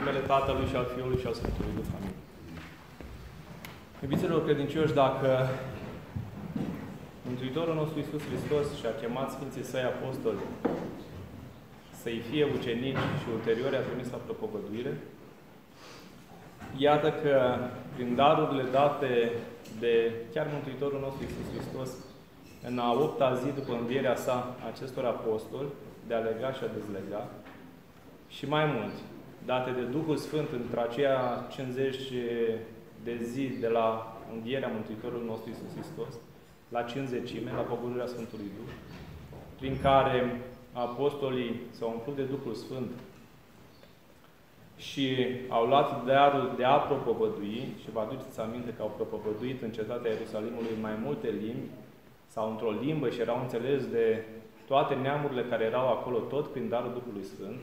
numele Tatălui și al Fiului și al Sfântului Duh. Amin. Iubiților credincioși, dacă Mântuitorul nostru Iisus Hristos și-a chemat Sfinții Săi Apostoli să-i fie ucenici și ulterior a trimis la propovăduire, iată că prin darurile date de chiar Mântuitorul nostru Iisus Hristos, în a opta zi după învierea sa acestor apostoli, de a lega și a dezlega, și mai mult, date de Duhul Sfânt între aceia 50 de zi de la învierea Mântuitorului nostru Iisus Hristos, la 50 la pogorârea Sfântului Duh, prin care apostolii s-au umplut de Duhul Sfânt și au luat darul de a propovădui, și vă aduceți aminte că au propovăduit în cetatea Ierusalimului mai multe limbi, sau într-o limbă și erau înțeles de toate neamurile care erau acolo, tot prin darul Duhului Sfânt,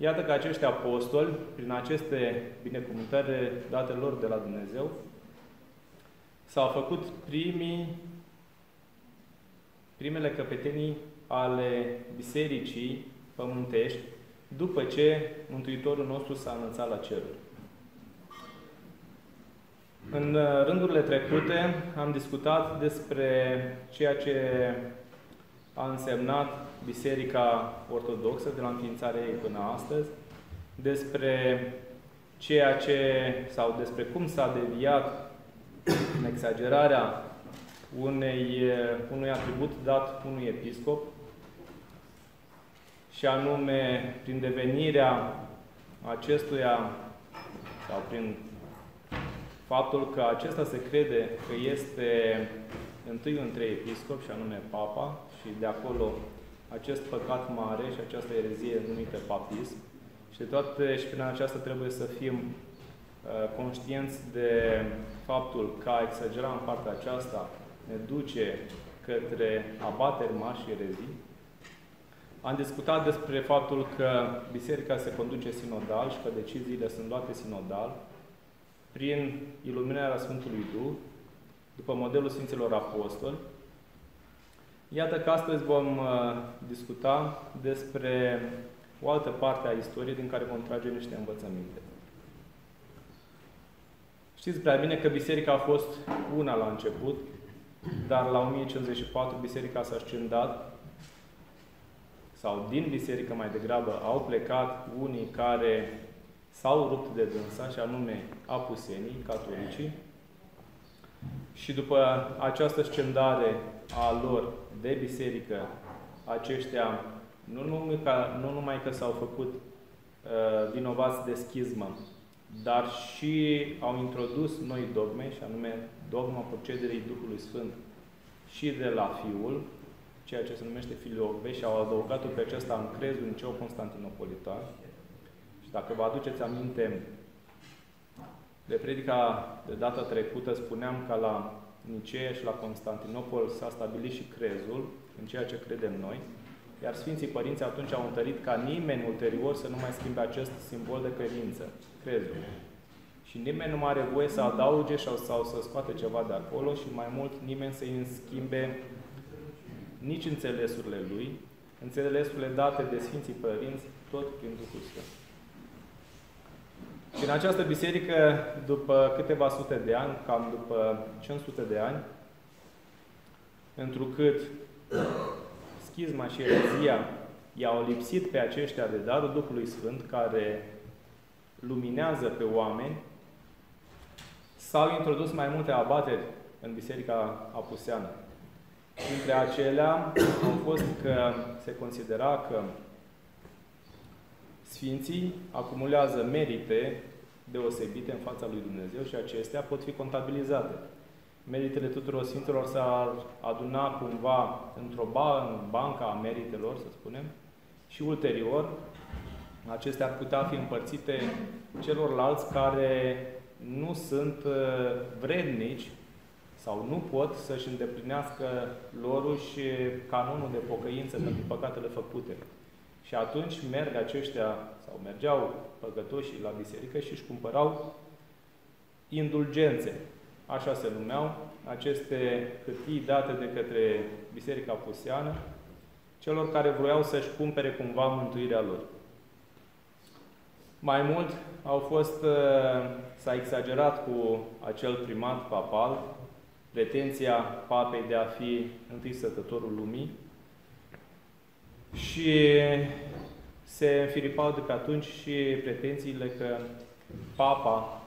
Iată că acești apostoli, prin aceste binecuvântări date lor de la Dumnezeu, s-au făcut primii, primele căpetenii ale bisericii pământești, după ce Mântuitorul nostru s-a înălțat la ceruri. În rândurile trecute am discutat despre ceea ce a însemnat Biserica Ortodoxă de la înființarea ei până astăzi, despre ceea ce, sau despre cum s-a deviat în exagerarea unei, unui atribut dat unui episcop, și anume prin devenirea acestuia sau prin faptul că acesta se crede că este întâi între episcop și anume papa și de acolo acest păcat mare și această erezie numită papism. Și, de toate, și prin aceasta trebuie să fim uh, conștienți de faptul că a exagera în partea aceasta ne duce către abateri mari și erezii. Am discutat despre faptul că Biserica se conduce sinodal și că deciziile sunt luate sinodal prin iluminarea Sfântului Duh, după modelul Sfinților Apostoli, Iată că astăzi vom uh, discuta despre o altă parte a istoriei din care vom trage niște învățăminte. Știți prea bine că biserica a fost una la început, dar la 1054 biserica s-a scindat sau din biserică mai degrabă au plecat unii care s-au rupt de dânsa, și anume apusenii, catolicii, și după această scendare a lor de biserică, aceștia nu numai că, nu numai că s-au făcut uh, vinovați de schismă, dar și au introdus noi dogme, și anume dogma procederii Duhului Sfânt și de la Fiul, ceea ce se numește Filioque, și au adăugat-o pe acesta în crezul Niceu Constantinopolitan. Și dacă vă aduceți aminte, de predica de data trecută spuneam că la Nicea și la Constantinopol s-a stabilit și crezul, în ceea ce credem noi, iar Sfinții Părinți atunci au întărit ca nimeni ulterior să nu mai schimbe acest simbol de credință, crezul. Și nimeni nu mai are voie să adauge sau, sau să scoate ceva de acolo și mai mult nimeni să-i schimbe nici înțelesurile lui, înțelesurile date de Sfinții Părinți, tot prin Duhul Sfânt. Și în această biserică, după câteva sute de ani, cam după 500 de ani, întrucât schizma și erezia i-au lipsit pe aceștia de darul Duhului Sfânt, care luminează pe oameni, s-au introdus mai multe abateri în Biserica Apuseană. Dintre acelea au fost că se considera că Sfinții acumulează merite deosebite în fața lui Dumnezeu și acestea pot fi contabilizate. Meritele tuturor Sfinților s-ar aduna cumva într-o ba, în banca a meritelor, să spunem, și ulterior acestea ar putea fi împărțite celorlalți care nu sunt uh, vrednici sau nu pot să-și îndeplinească lor și canonul de pocăință pentru păcatele făcute. Și atunci merg aceștia, sau mergeau păcătoșii la biserică și își cumpărau indulgențe. Așa se numeau aceste hârtii date de către Biserica Puseană, celor care vroiau să-și cumpere cumva mântuirea lor. Mai mult, au fost, uh, s-a exagerat cu acel primat papal, pretenția papei de a fi întâi sătătorul lumii și se înfiripau de pe atunci și pretențiile că papa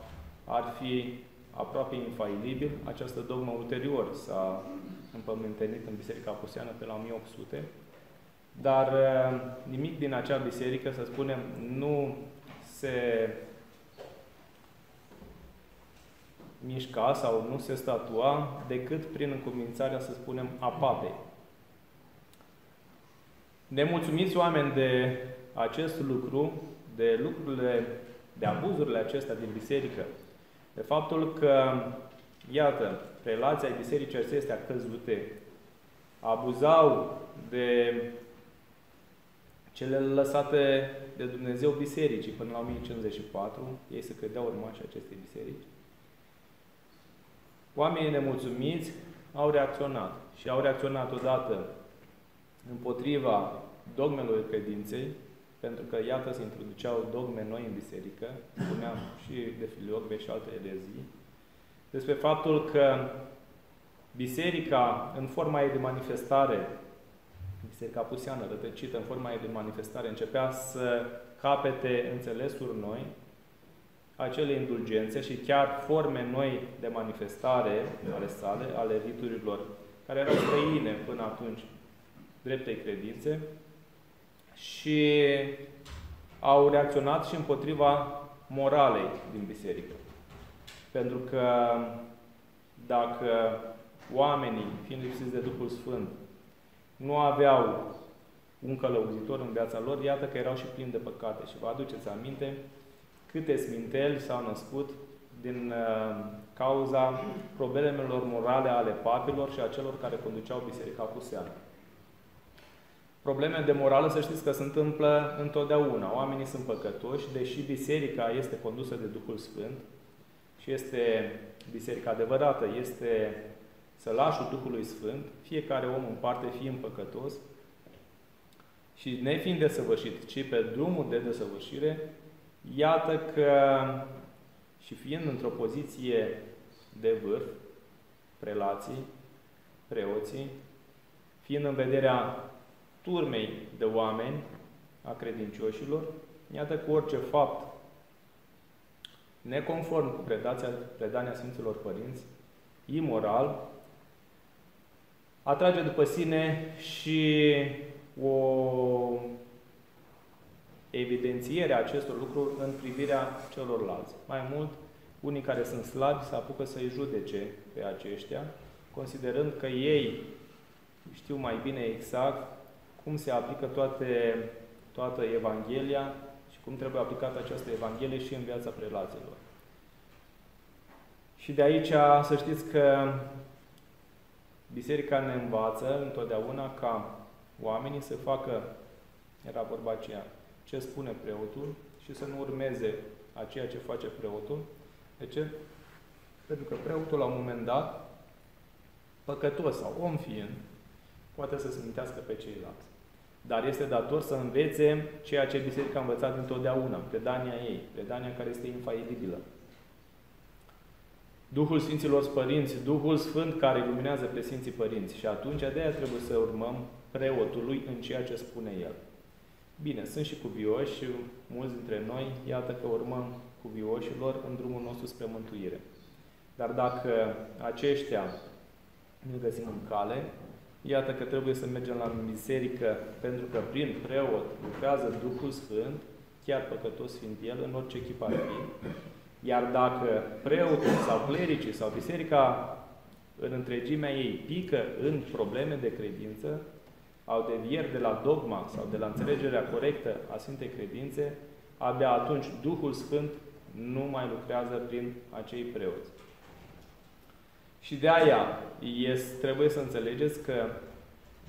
ar fi aproape infailibil. Această dogmă ulterior s-a împământenit în Biserica Apuseană pe la 1800, dar uh, nimic din acea biserică, să spunem, nu se mișca sau nu se statua decât prin încumințarea, să spunem, a papei. Nemulțumiți oameni de acest lucru, de lucrurile, de abuzurile acestea din biserică, de faptul că, iată, relația bisericii acestea căzute abuzau de cele lăsate de Dumnezeu bisericii până la 1054, ei se credeau urmași acestei biserici, oamenii nemulțumiți au reacționat și au reacționat odată împotriva dogmelor credinței, pentru că, iată, se introduceau dogme noi în biserică, spuneam și de filioque și alte erezii, despre faptul că biserica, în forma ei de manifestare, biserica puseană, rătăcită în forma ei de manifestare, începea să capete înțelesuri noi, acele indulgențe și chiar forme noi de manifestare ale sale, ale riturilor, care erau străine până atunci dreptei credințe, și au reacționat și împotriva moralei din biserică. Pentru că dacă oamenii, fiind lipsiți de Duhul Sfânt, nu aveau un călăuzitor în viața lor, iată că erau și plini de păcate. Și vă aduceți aminte câte sminteli s-au născut din uh, cauza problemelor morale ale papilor și a celor care conduceau Biserica Puseană. Probleme de morală, să știți că se întâmplă întotdeauna. Oamenii sunt păcătoși, deși biserica este condusă de Duhul Sfânt și este biserica adevărată, este sălașul Duhului Sfânt, fiecare om în parte fiind păcătos și nefiind desăvârșit, ci pe drumul de desăvârșire, iată că și fiind într-o poziție de vârf, prelații, preoții, fiind în vederea turmei de oameni, a credincioșilor, iată cu orice fapt neconform cu predația, predania Sfinților Părinți, imoral, atrage după sine și o evidențiere a acestor lucruri în privirea celorlalți. Mai mult, unii care sunt slabi se apucă să-i judece pe aceștia, considerând că ei știu mai bine exact cum se aplică toate, toată Evanghelia și cum trebuie aplicată această Evanghelie și în viața prelaților. Și de aici să știți că Biserica ne învață întotdeauna ca oamenii să facă, era vorba aceea, ce spune preotul și să nu urmeze a ceea ce face preotul. De ce? Pentru că preotul la un moment dat, păcătos sau om fiind, poate să se mintească pe ceilalți. Dar este dator să învețe ceea ce Biserica a învățat întotdeauna, predania ei, predania care este infailibilă. Duhul Sfinților Părinți, Duhul Sfânt care iluminează pe Sfinții Părinți. Și atunci de aia trebuie să urmăm preotului în ceea ce spune el. Bine, sunt și cuvioși și mulți dintre noi, iată că urmăm cuvioșilor în drumul nostru spre mântuire. Dar dacă aceștia nu găsim în cale, Iată că trebuie să mergem la biserică pentru că prin preot lucrează Duhul Sfânt, chiar păcătos fiind el, în orice chip ar fi. Iar dacă preotul sau clericii sau biserica în întregimea ei pică în probleme de credință, au devieri de la dogma sau de la înțelegerea corectă a Sfintei Credințe, abia atunci Duhul Sfânt nu mai lucrează prin acei preoți. Și de aia este, trebuie să înțelegeți că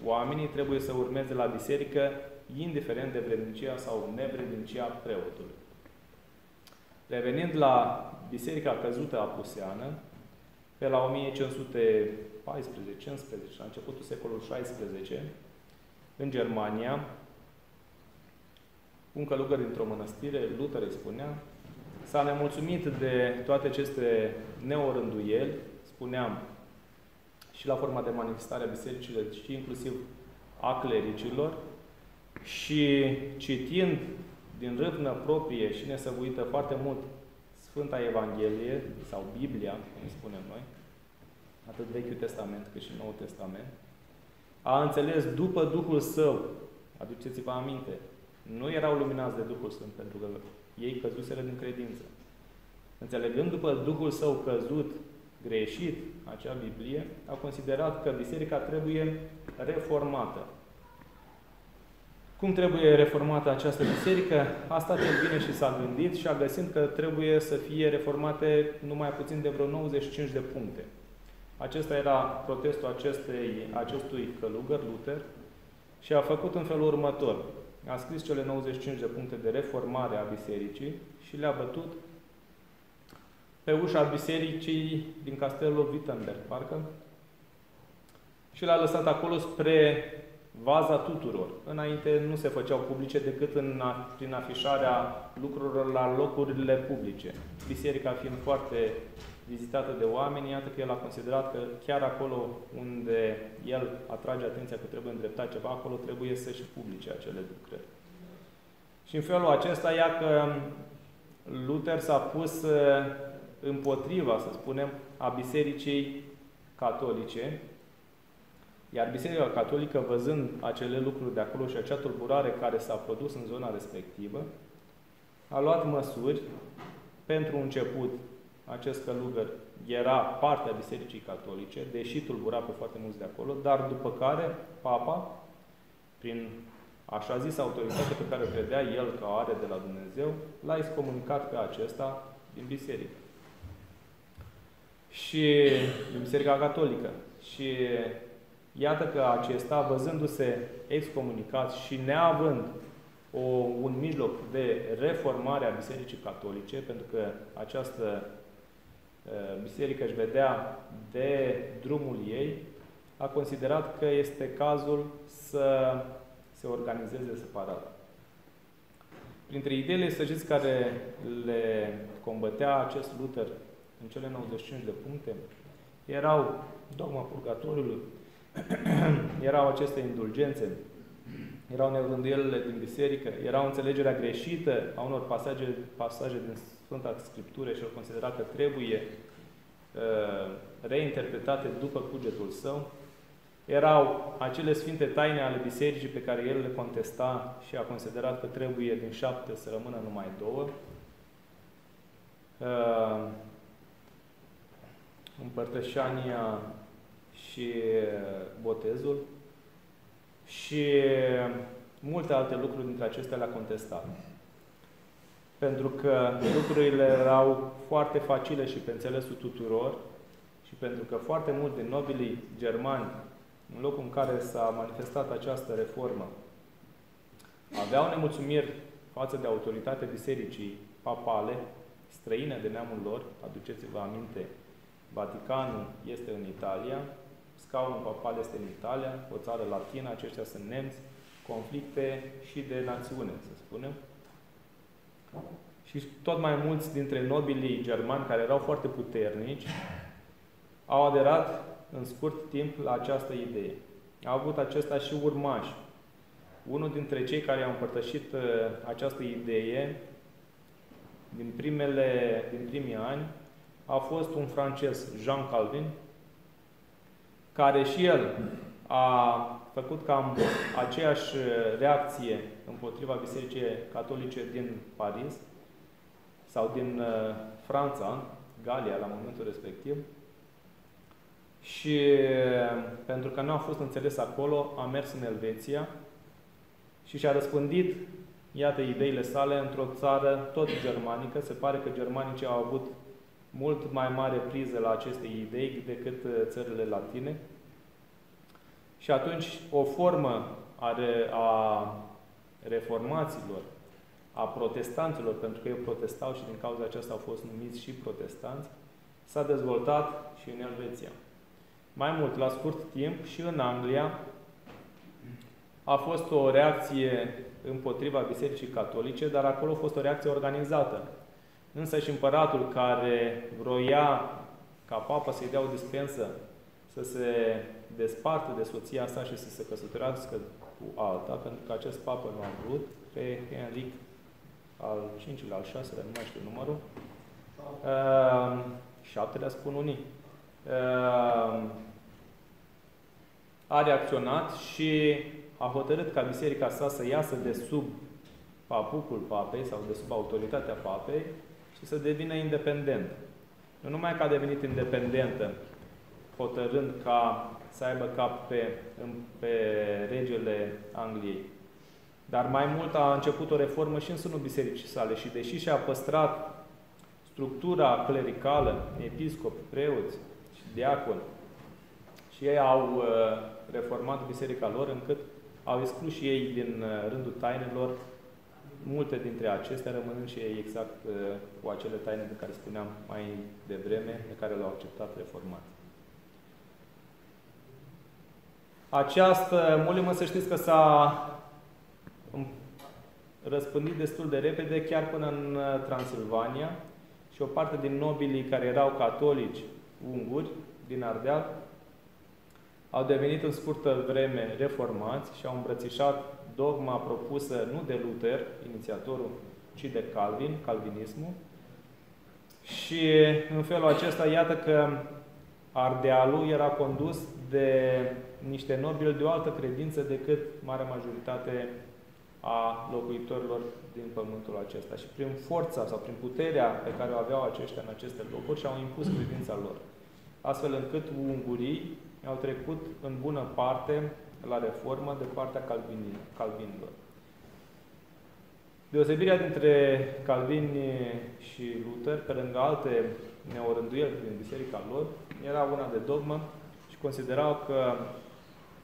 oamenii trebuie să urmeze la biserică indiferent de vrednicia sau nevrednicia preotului. Revenind la Biserica Căzută Apuseană, pe la 1514, 15, la începutul secolului XVI, în Germania, un călugăr dintr-o mănăstire, Luther îi spunea, s-a nemulțumit de toate aceste neorânduieli, spuneam, și la forma de manifestare a bisericilor, și inclusiv a clericilor, și citind din râvnă proprie și nesăvuită foarte mult Sfânta Evanghelie, sau Biblia, cum spunem noi, atât Vechiul Testament cât și Noul Testament, a înțeles după Duhul Său, aduceți-vă aminte, nu erau luminați de Duhul Sfânt, pentru că ei căzuseră din credință. Înțelegând după Duhul Său căzut, greșit, acea Biblie, a considerat că Biserica trebuie reformată. Cum trebuie reformată această biserică? A stat el bine și s-a gândit și a găsit că trebuie să fie reformate numai puțin de vreo 95 de puncte. Acesta era protestul acestei, acestui călugăr, Luther, și a făcut în felul următor. A scris cele 95 de puncte de reformare a bisericii și le-a bătut pe ușa bisericii din castelul Wittenberg, parcă, și l-a lăsat acolo spre vaza tuturor. Înainte nu se făceau publice decât în, prin afișarea lucrurilor la locurile publice. Biserica fiind foarte vizitată de oameni, iată că el a considerat că chiar acolo unde el atrage atenția că trebuie îndreptat ceva, acolo trebuie să și publice acele lucrări. Și în felul acesta, ia că Luther s-a pus uh, împotriva, să spunem, a Bisericii Catolice, iar Biserica Catolică, văzând acele lucruri de acolo și acea tulburare care s-a produs în zona respectivă, a luat măsuri pentru început acest călugăr era parte a Bisericii Catolice, deși tulbura pe foarte mulți de acolo, dar după care Papa, prin așa zis autoritate pe care o credea el că o are de la Dumnezeu, l-a excomunicat pe acesta din biserică. Și din Biserica Catolică. Și iată că acesta, văzându-se excomunicat și neavând o, un mijloc de reformare a Bisericii Catolice, pentru că această biserică își vedea de drumul ei, a considerat că este cazul să se organizeze separat. Printre ideile, să știți, care le combătea acest Luther în cele 95 de puncte, erau dogma purgatoriului, erau aceste indulgențe, erau nevrânduielile din biserică, erau înțelegerea greșită a unor pasaje, pasaje din Sfânta Scriptură și au considerat că trebuie uh, reinterpretate după cugetul său, erau acele sfinte taine ale bisericii pe care el le contesta și a considerat că trebuie din șapte să rămână numai două. Uh, împărtășania și botezul și multe alte lucruri dintre acestea le-a contestat. Pentru că lucrurile erau foarte facile și pe înțelesul tuturor și pentru că foarte mulți din nobilii germani, în locul în care s-a manifestat această reformă, aveau nemulțumiri față de autoritatea bisericii papale, străine de neamul lor, aduceți-vă aminte, Vaticanul este în Italia, scaunul papal este în Italia, o țară latină, aceștia sunt nemți, conflicte și de națiune, să spunem. Și tot mai mulți dintre nobilii germani, care erau foarte puternici, au aderat în scurt timp la această idee. Au avut acesta și urmași. Unul dintre cei care au împărtășit uh, această idee din, primele, din primii ani a fost un francez, Jean Calvin, care și el a făcut cam aceeași reacție împotriva Bisericii Catolice din Paris sau din uh, Franța, Galia la momentul respectiv, și uh, pentru că nu a fost înțeles acolo, a mers în Elveția și și-a răspândit, iată, ideile sale într-o țară tot germanică. Se pare că germanicii au avut mult mai mare priză la aceste idei decât uh, țările latine. Și atunci o formă a, a reformaților, a protestanților, pentru că ei protestau și din cauza aceasta au fost numiți și protestanți, s-a dezvoltat și în Elveția. Mai mult, la scurt timp, și în Anglia, a fost o reacție împotriva Bisericii Catolice, dar acolo a fost o reacție organizată. Însă și împăratul care vroia ca papa să-i dea o dispensă să se despartă de soția sa și să se căsătorească cu alta, pentru că acest papă nu a vrut, pe Henric al 5-lea, al 6-lea, nu mai știu numărul, uh, șaptelea spun unii, uh, a reacționat și a hotărât ca biserica sa să iasă de sub papucul papei sau de sub autoritatea papei și să devină independentă. Nu numai că a devenit independentă, hotărând ca să aibă cap pe, pe regele Angliei, dar mai mult a început o reformă și în sânul bisericii sale și deși și-a păstrat structura clericală, episcop, preoți și diaconi, și ei au uh, reformat biserica lor încât au exclus și ei din uh, rândul tainelor multe dintre acestea, rămânând și ei exact uh, cu acele taine de care spuneam mai devreme, pe care le-au acceptat reformat. Această molimă, să știți că s-a răspândit destul de repede, chiar până în uh, Transilvania, și o parte din nobilii care erau catolici unguri din Ardeal au devenit în scurtă vreme reformați și au îmbrățișat dogma propusă nu de Luther, inițiatorul, ci de Calvin, calvinismul. Și în felul acesta, iată că Ardealul era condus de niște nobili de o altă credință decât marea majoritate a locuitorilor din pământul acesta. Și prin forța sau prin puterea pe care o aveau aceștia în aceste locuri și-au impus credința lor. Astfel încât ungurii au trecut în bună parte la reformă de partea calvinilor. Deosebirea dintre Calvini și Luther, pe lângă alte neorânduieli din biserica lor, era una de dogmă și considerau că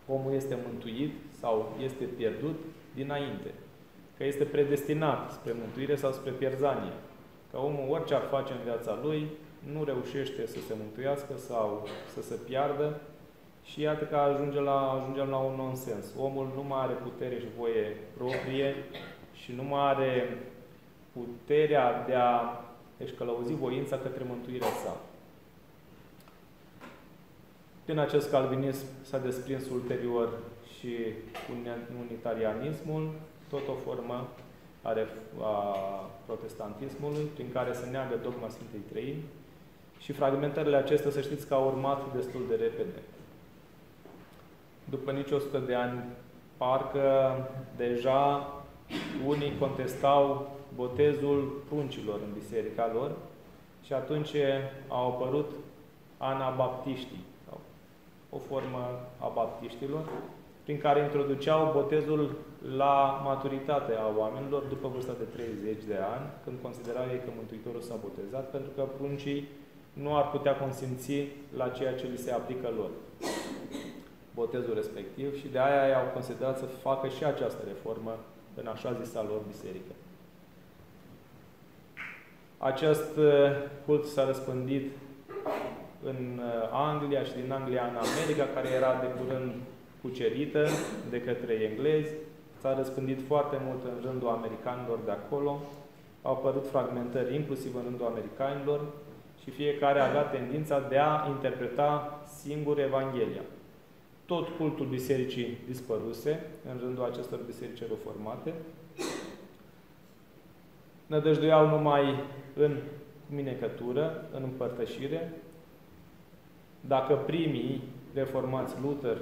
omul este mântuit sau este pierdut dinainte. Că este predestinat spre mântuire sau spre pierzanie. Că omul, orice ar face în viața lui, nu reușește să se mântuiască sau să se piardă și iată că ajunge la, ajungem la un nonsens. Omul nu mai are putere și voie proprie și nu mai are puterea de a își călăuzi voința către mântuirea sa. Din acest calvinism s-a desprins ulterior și unitarianismul, tot o formă a, a protestantismului, prin care se neagă dogma Sfintei Trăini și fragmentările acestea, să știți că au urmat destul de repede. După nici 100 de ani, parcă deja unii contestau botezul pruncilor în biserica lor și atunci au apărut anabaptiștii, sau o formă a baptiștilor, prin care introduceau botezul la maturitate a oamenilor după vârsta de 30 de ani, când considerau ei că Mântuitorul s-a botezat, pentru că pruncii nu ar putea consimți la ceea ce li se aplică lor botezul respectiv și de aia i-au considerat să facă și această reformă în așa zisa lor biserică. Acest uh, cult s-a răspândit în uh, Anglia și din Anglia în America, care era de curând cucerită de către englezi. S-a răspândit foarte mult în rândul americanilor de acolo. Au apărut fragmentări inclusiv în rândul americanilor și fiecare avea tendința de a interpreta singur Evanghelia tot cultul bisericii dispăruse în rândul acestor biserici reformate. Nădăjduiau numai în minecătură, în împărtășire. Dacă primii reformați Luther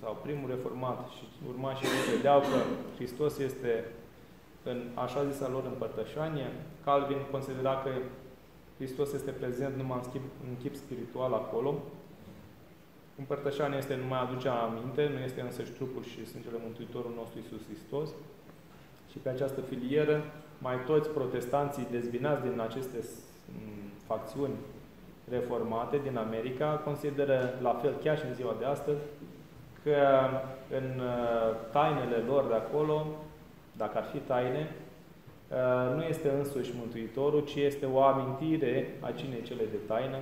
sau primul reformat și urmașii lui vedeau că Hristos este în așa zisa lor împărtășanie, Calvin considera că Hristos este prezent numai în, schip, în chip spiritual acolo, Împărtășania este numai aducea aminte, nu este însăși ștrupul și sângele Mântuitorul nostru Iisus Hristos. Și pe această filieră, mai toți protestanții dezbinați din aceste facțiuni reformate din America consideră la fel chiar și în ziua de astăzi că în uh, tainele lor de acolo, dacă ar fi taine, uh, nu este însuși Mântuitorul, ci este o amintire a cinei cele de taină,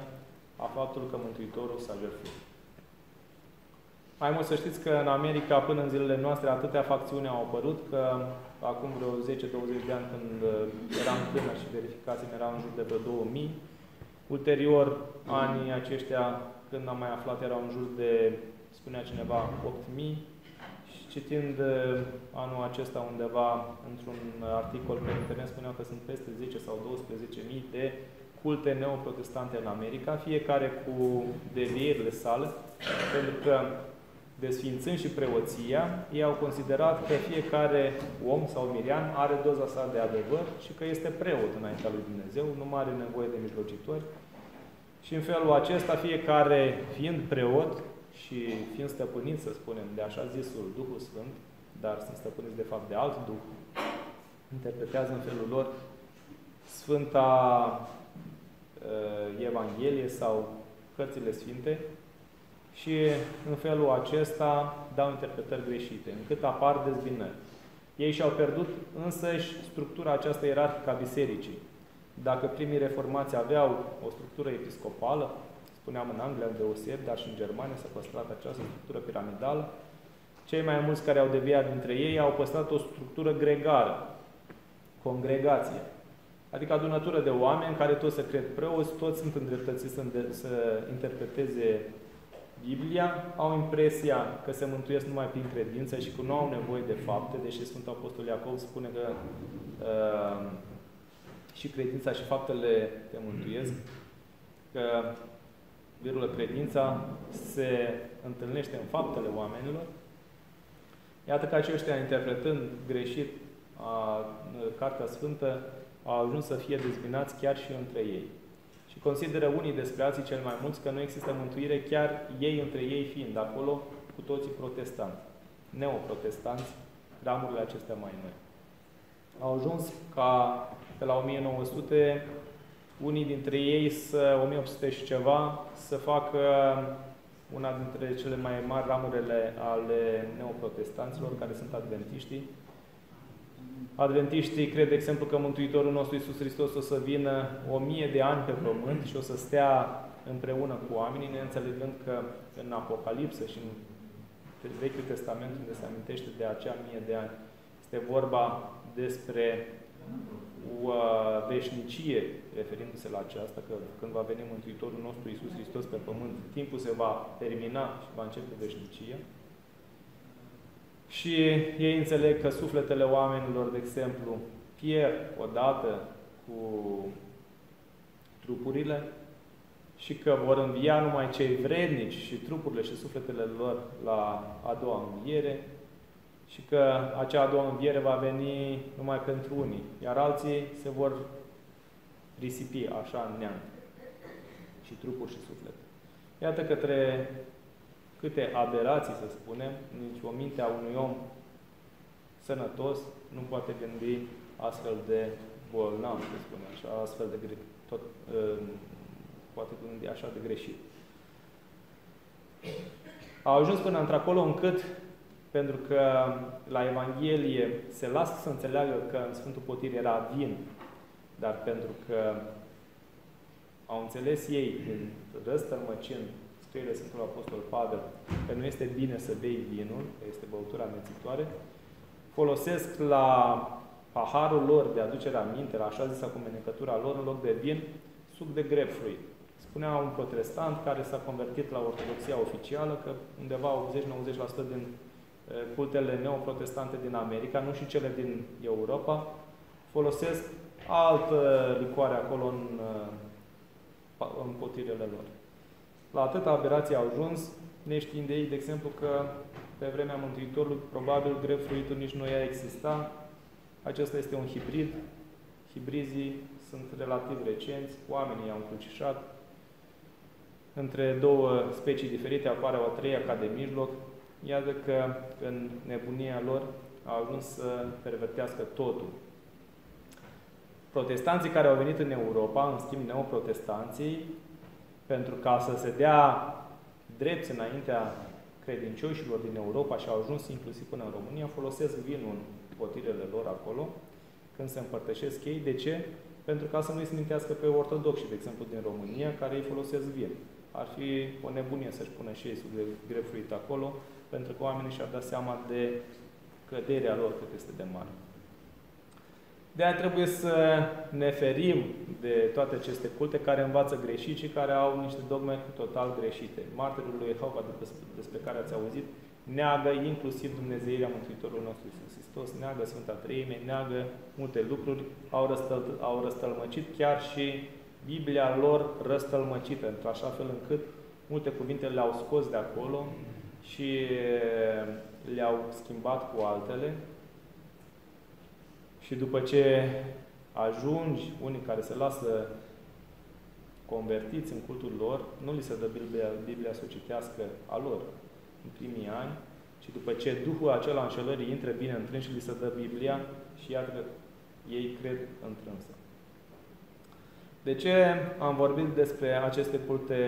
a faptului că Mântuitorul s-a jertfit. Mai mult să știți că în America, până în zilele noastre, atâtea facțiuni au apărut, că acum vreo 10-20 de ani, când uh, eram tânăr și verificasem, erau în jur de vreo 2000. Ulterior, anii aceștia, când am mai aflat, erau în jur de, spunea cineva, 8000. Și citind uh, anul acesta undeva, într-un articol pe internet, spuneau că sunt peste 10 sau 12.000 de culte neoprotestante în America, fiecare cu devierile sale, pentru că desfințând și preoția, ei au considerat că fiecare om sau mirian are doza sa de adevăr și că este preot înaintea lui Dumnezeu, nu mai are nevoie de mijlocitori. Și în felul acesta, fiecare fiind preot și fiind stăpânit, să spunem, de așa zisul Duhul Sfânt, dar sunt stăpâniți de fapt de alt Duh, interpretează în felul lor Sfânta uh, Evanghelie sau cărțile Sfinte, și în felul acesta dau interpretări greșite, încât apar dezbinări. Ei și-au pierdut însăși structura aceasta ierarhică a bisericii. Dacă primii reformați aveau o structură episcopală, spuneam în Anglia deoseb, dar și în Germania s-a păstrat această structură piramidală, cei mai mulți care au deviat dintre ei au păstrat o structură gregară, congregație. Adică adunătură de oameni care toți se cred preoți, toți sunt îndreptățiți să, să interpreteze Biblia au impresia că se mântuiesc numai prin credință și că nu au nevoie de fapte, deși Sfântul Apostol Iacov spune că uh, și credința și faptele te mântuiesc, că virulă credința se întâlnește în faptele oamenilor. Iată că aceștia, interpretând greșit a, Cartea Sfântă, au ajuns să fie dezbinați chiar și între ei. Și consideră unii despre alții cel mai mulți că nu există mântuire, chiar ei între ei fiind acolo, cu toții protestanți, neoprotestanți, ramurile acestea mai noi. Au ajuns ca pe la 1900 unii dintre ei, să 1800 și ceva, să facă una dintre cele mai mari ramurile ale neoprotestanților, care sunt adventiștii, Adventiștii cred, de exemplu, că Mântuitorul nostru Iisus Hristos o să vină o mie de ani pe pământ și o să stea împreună cu oamenii, neînțelegând că în Apocalipsă și în Vechiul Testament, unde se amintește de acea mie de ani, este vorba despre o veșnicie, referindu-se la aceasta, că când va veni Mântuitorul nostru Iisus Hristos pe pământ, timpul se va termina și va începe veșnicia. Și ei înțeleg că sufletele oamenilor, de exemplu, pierd odată cu trupurile și că vor învia numai cei vrednici și trupurile și sufletele lor la a doua înviere și că acea a doua înviere va veni numai pentru unii, iar alții se vor risipi așa în neam și trupuri și suflete. Iată către câte aberații, să spunem, nici o minte a unui om sănătos nu poate gândi astfel de bolnav, să spunem așa, astfel de tot, uh, poate gândi așa de greșit. Au ajuns până într-acolo încât, pentru că la Evanghelie se lasă să înțeleagă că în Sfântul Potir era vin, dar pentru că au înțeles ei din răstălmăcind scrierile Sfântul Apostol Pavel că nu este bine să bei vinul, că este băutura amețitoare, folosesc la paharul lor de aducere aminte, la așa zisa cumenecătura lor, în loc de vin, suc de grapefruit. Spunea un protestant care s-a convertit la ortodoxia oficială că undeva 80-90% din cultele neoprotestante din America, nu și cele din Europa, folosesc altă licoare acolo în, în potirele lor. La atâta aberație au ajuns, neștiind de ei, de exemplu, că pe vremea Mântuitorului, probabil grefruitul nici nu ia exista. Acesta este un hibrid. Hibrizii sunt relativ recenți, oamenii au încrucișat. Între două specii diferite apare o a treia ca de mijloc. Iată că în nebunia lor au ajuns să pervertească totul. Protestanții care au venit în Europa, în schimb neoprotestanții, pentru ca să se dea drept înaintea credincioșilor din Europa și au ajuns inclusiv până în România, folosesc vinul în potirele lor acolo, când se împărtășesc ei. De ce? Pentru ca să nu-i smintească pe ortodoxi, de exemplu, din România, care îi folosesc vin. ar fi o nebunie să-și pună și ei sub de grefuit acolo, pentru că oamenii și-ar da seama de căderea lor cât este de mare. De aia trebuie să ne ferim de toate aceste culte care învață greșit și care au niște dogme total greșite. Martirul lui Jehova, despre care ați auzit, neagă inclusiv Dumnezeirea Mântuitorului nostru Iisus Hristos, neagă Sfânta Treime, neagă multe lucruri, au, răstăl, au răstălmăcit chiar și Biblia lor răstălmăcită, într-așa fel încât multe cuvinte le-au scos de acolo și le-au schimbat cu altele, și după ce ajungi, unii care se lasă convertiți în cultul lor, nu li se dă Biblia, Biblia să o citească a lor în primii ani, ci după ce Duhul acela înșelării intre bine întrâns și li se dă Biblia și iată că ei cred întrânsă. De ce am vorbit despre aceste culte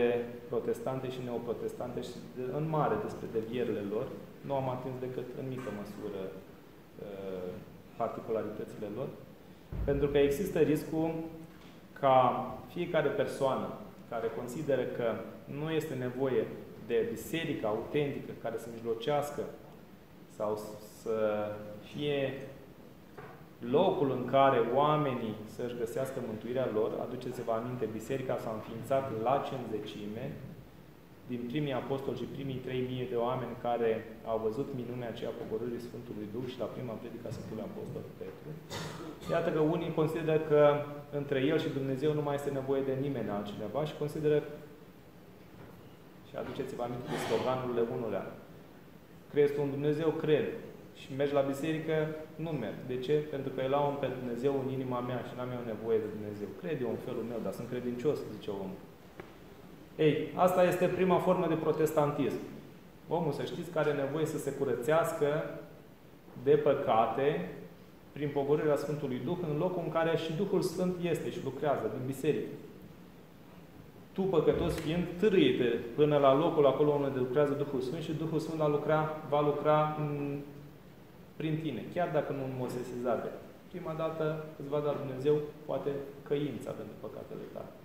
protestante și neoprotestante și în mare despre devierile lor? Nu am atins decât în mică măsură uh, particularitățile lor, pentru că există riscul ca fiecare persoană care consideră că nu este nevoie de biserică autentică care să mijlocească sau să fie locul în care oamenii să-și găsească mântuirea lor, aduceți-vă aminte, biserica s-a înființat la cenzecime, din primii apostoli și primii 3000 de oameni care au văzut minunea aceea pogorârii Sfântului Duh și la prima predică a Sfântului Apostol Petru. Iată că unii consideră că între el și Dumnezeu nu mai este nevoie de nimeni altcineva și consideră și aduceți-vă aminte de sloganurile unulea. Crezi tu în Dumnezeu? Cred. Și mergi la biserică? Nu merg. De ce? Pentru că el am pe Dumnezeu în inima mea și n-am eu nevoie de Dumnezeu. Cred eu în felul meu, dar sunt credincios, zice omul. Ei, asta este prima formă de protestantism. Omul, să știți, care are nevoie să se curățească de păcate prin pogorârea Sfântului Duh în locul în care și Duhul Sfânt este și lucrează, din biserică. Tu, păcătos fiind, târâie până la locul acolo unde lucrează Duhul Sfânt și Duhul Sfânt va lucra, va lucra în, prin tine, chiar dacă nu în mod sesizabil. Prima dată îți va da Dumnezeu, poate, căința pentru păcatele tale.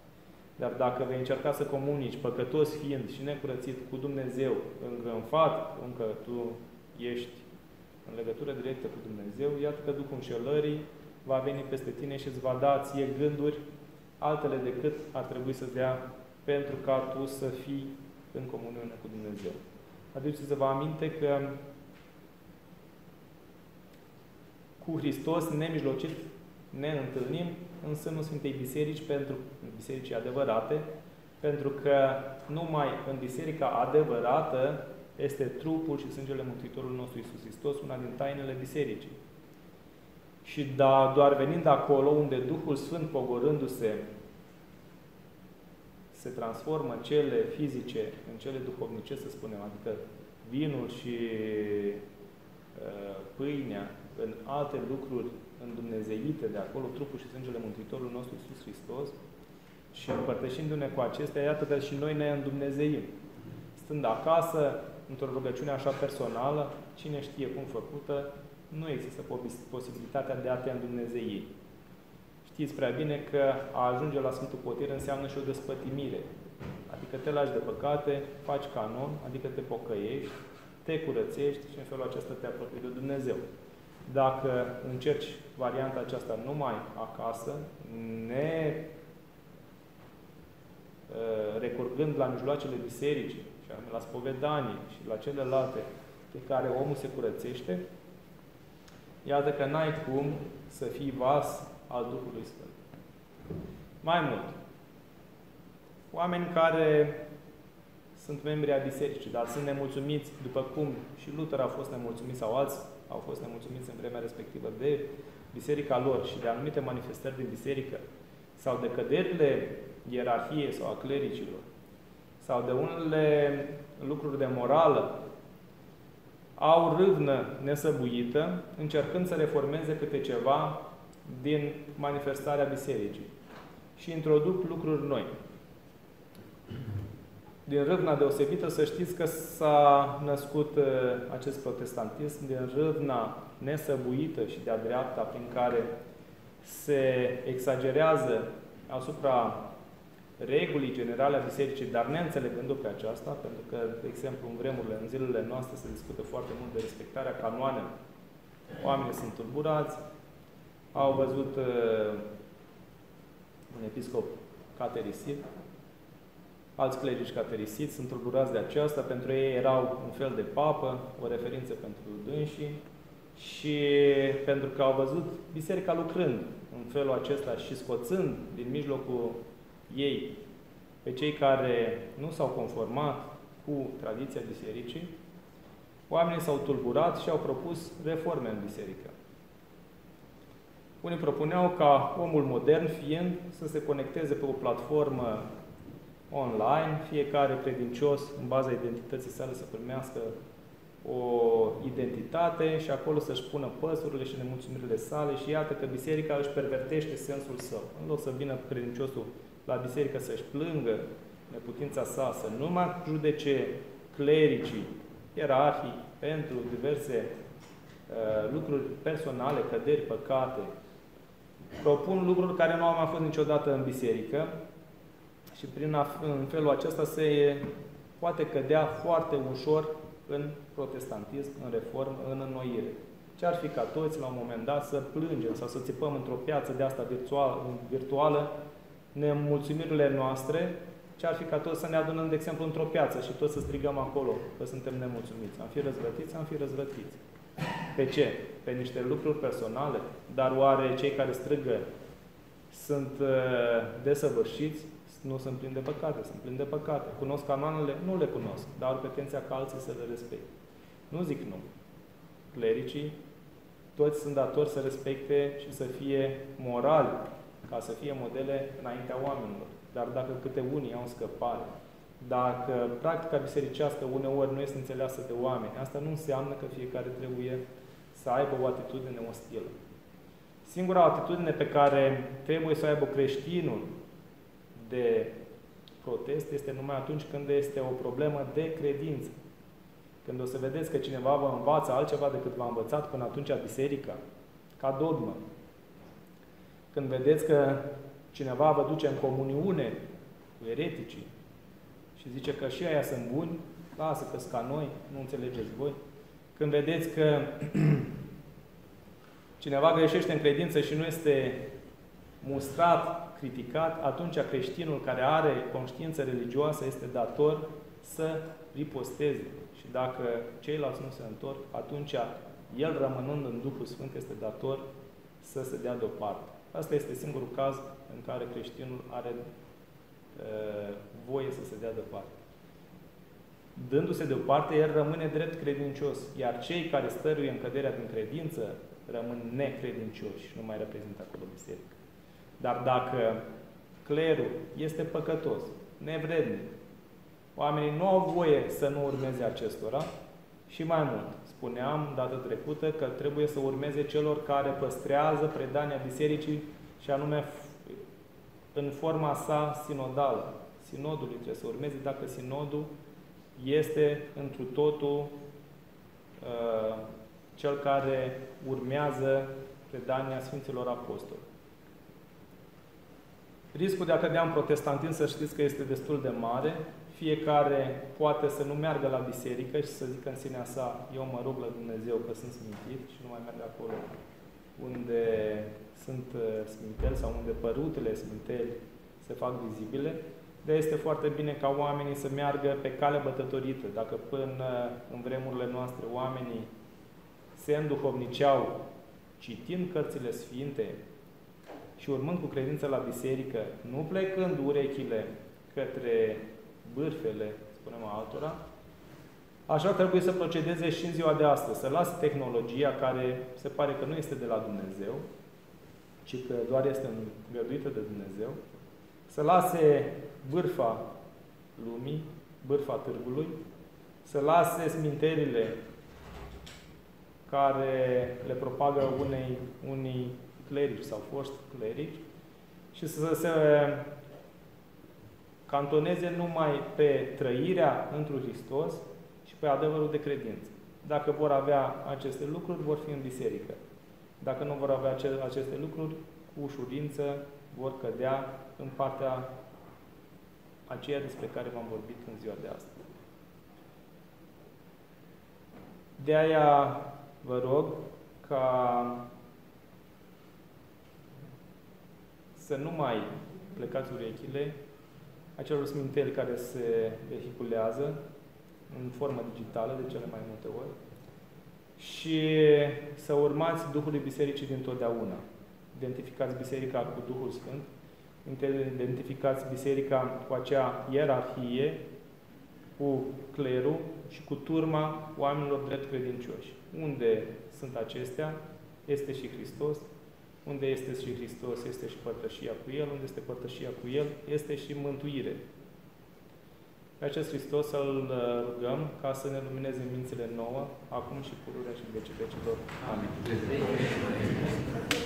Dar dacă vei încerca să comunici, păcătos fiind și necurățit cu Dumnezeu, încă în fapt, încă tu ești în legătură directă cu Dumnezeu, iată că Duhul înșelării va veni peste tine și îți va da ție gânduri altele decât ar trebui să-ți dea pentru ca tu să fii în comuniune cu Dumnezeu. Aduceți-vă aminte că cu Hristos nemijlocit ne întâlnim în sânul Sfintei Biserici, pentru bisericii adevărate, pentru că numai în biserica adevărată este trupul și sângele Mântuitorului nostru Iisus Hristos, una din tainele bisericii. Și da, doar venind acolo unde Duhul Sfânt pogorându-se se transformă cele fizice în cele duhovnice, să spunem, adică vinul și uh, pâinea în alte lucruri îndumnezeite de acolo, trupul și sângele Mântuitorului nostru Iisus Hristos, și împărtășindu-ne cu acestea, iată că și noi ne îndumnezeim. Stând acasă, într-o rugăciune așa personală, cine știe cum făcută, nu există posibilitatea de a te îndumnezei. Știți prea bine că a ajunge la Sfântul Potir înseamnă și o despătimire. Adică te lași de păcate, faci canon, adică te pocăiești, te curățești și în felul acesta te apropii de Dumnezeu. Dacă încerci varianta aceasta numai acasă, ne uh, recurgând la mijloacele bisericii, și anume la spovedanie și la celelalte pe care omul se curățește, iată că n-ai cum să fii vas al Duhului Sfânt. Mai mult, oameni care sunt membri a bisericii, dar sunt nemulțumiți, după cum și Luther a fost nemulțumit sau alți au fost nemulțumiți în vremea respectivă de biserica lor și de anumite manifestări din biserică sau de căderile ierarhiei sau a clericilor sau de unele lucruri de morală, au râvnă nesăbuită, încercând să reformeze câte ceva din manifestarea bisericii și introduc lucruri noi din râvna deosebită, să știți că s-a născut uh, acest protestantism din râvna nesăbuită și de-a dreapta, prin care se exagerează asupra regulii generale a bisericii, dar neînțelegându pe aceasta, pentru că, de exemplu, în vremurile, în zilele noastre se discută foarte mult de respectarea canoanelor. Oamenii sunt tulburați, au văzut uh, un episcop caterisit, alți clerici caterisiți, sunt tulburați de aceasta, pentru ei erau un fel de papă, o referință pentru dânsii, și pentru că au văzut biserica lucrând în felul acesta și scoțând din mijlocul ei pe cei care nu s-au conformat cu tradiția bisericii, oamenii s-au tulburat și au propus reforme în biserică. Unii propuneau ca omul modern fiind să se conecteze pe o platformă online, fiecare credincios, în baza identității sale, să primească o identitate și acolo să-și pună păsurile și nemulțumirile sale și iată că biserica își pervertește sensul său. În loc să vină credinciosul la biserică să-și plângă neputința sa, să nu mai judece clericii, ierarhii, pentru diverse uh, lucruri personale, căderi, păcate, propun lucruri care nu au mai fost niciodată în biserică și prin în felul acesta se poate cădea foarte ușor în protestantism, în reformă, în înnoire. Ce ar fi ca toți, la un moment dat, să plângem sau să țipăm într-o piață de asta virtuală, virtuală nemulțumirile noastre, ce ar fi ca toți să ne adunăm, de exemplu, într-o piață și toți să strigăm acolo că suntem nemulțumiți. Am fi răzvrătiți, am fi răzvrătiți. Pe ce? Pe niște lucruri personale? Dar oare cei care strigă sunt uh, desăvârșiți? Nu sunt plini de păcate, sunt plini de păcate. Cunosc canoanele? Nu le cunosc, dar au pretenția ca alții să le respecte. Nu zic nu. Clericii, toți sunt datori să respecte și să fie morali, ca să fie modele înaintea oamenilor. Dar dacă câte unii au scăpare, dacă practica bisericească uneori nu este înțeleasă de oameni, asta nu înseamnă că fiecare trebuie să aibă o atitudine ostilă. Singura atitudine pe care trebuie să o aibă creștinul de protest este numai atunci când este o problemă de credință. Când o să vedeți că cineva vă învață altceva decât v-a învățat până atunci biserica, ca dogmă. Când vedeți că cineva vă duce în comuniune cu ereticii și zice că și aia sunt buni, lasă că ca noi, nu înțelegeți voi. Când vedeți că cineva greșește în credință și nu este mustrat criticat, atunci creștinul care are conștiință religioasă este dator să riposteze. Și dacă ceilalți nu se întorc, atunci el rămânând în Duhul Sfânt este dator să se dea deoparte. Asta este singurul caz în care creștinul are e, voie să se dea deoparte. Dându-se deoparte, el rămâne drept credincios, iar cei care stăruie în căderea din credință rămân necredincioși și nu mai reprezintă acolo biserică. Dar dacă clerul este păcătos, nevrednic, oamenii nu au voie să nu urmeze acestora și mai mult. Spuneam data trecută că trebuie să urmeze celor care păstrează predania bisericii și anume în forma sa sinodală. Sinodul trebuie să urmeze dacă sinodul este întru totul uh, cel care urmează predania Sfinților Apostoli. Riscul de a cădea în protestantism, să știți că este destul de mare. Fiecare poate să nu meargă la biserică și să zică în sinea sa, eu mă rog la Dumnezeu că sunt smintit și nu mai merg acolo unde sunt uh, sminteli sau unde părutele sminteli se fac vizibile. De este foarte bine ca oamenii să meargă pe cale bătătorită. Dacă până în vremurile noastre oamenii se înduhovniceau citind cărțile sfinte, și urmând cu credință la biserică, nu plecând urechile către bârfele, spunem altora, așa trebuie să procedeze și în ziua de astăzi, să lase tehnologia care se pare că nu este de la Dumnezeu, ci că doar este îngăduită de Dumnezeu, să lase bârfa lumii, bârfa târgului, să lase sminterile care le propagă unei, unii clerici sau foști clerici și să se cantoneze numai pe trăirea într Hristos și pe adevărul de credință. Dacă vor avea aceste lucruri, vor fi în biserică. Dacă nu vor avea aceste lucruri, cu ușurință vor cădea în partea aceea despre care v-am vorbit în ziua de astăzi. De aia vă rog ca să nu mai plecați urechile acelor sminteli care se vehiculează în formă digitală de cele mai multe ori și să urmați Duhului Bisericii dintotdeauna. Identificați Biserica cu Duhul Sfânt, identificați Biserica cu acea ierarhie, cu clerul și cu turma oamenilor drept credincioși. Unde sunt acestea? Este și Hristos. Unde este și Hristos, este și părtășia cu El. Unde este părtășia cu El, este și mântuire. Pe acest Hristos să-L uh, rugăm ca să ne lumineze mințile nouă, acum și pururea și în vecii vecilor. Amin. Amin.